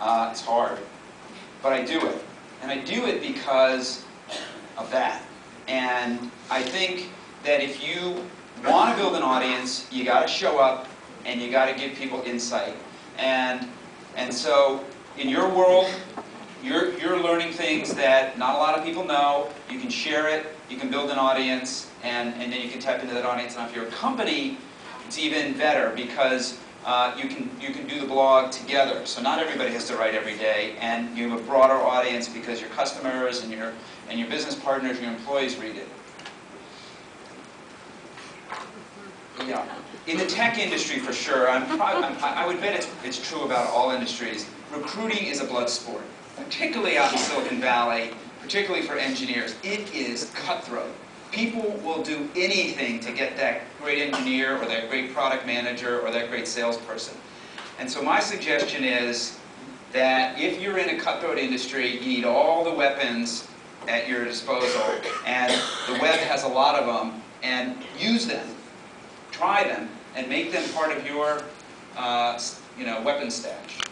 Uh, it's hard, but I do it. And I do it because of that. And I think that if you want to build an audience, you got to show up and you got to give people insight. And, and so in your world, you're, you're learning things that not a lot of people know. You can share it, you can build an audience, and, and then you can tap into that audience. And if you're a company, it's even better because uh, you, can, you can do the blog together. So not everybody has to write every day, and you have a broader audience because your customers and your, and your business partners, your employees read it. Yeah. In the tech industry, for sure, I'm I'm, I would bet it's, it's true about all industries. Recruiting is a blood sport, particularly out in Silicon Valley, particularly for engineers. It is cutthroat. People will do anything to get that great engineer or that great product manager or that great salesperson. And so my suggestion is that if you're in a cutthroat industry, you need all the weapons at your disposal, and the web has a lot of them, and use them try them and make them part of your uh, you know, weapon stash.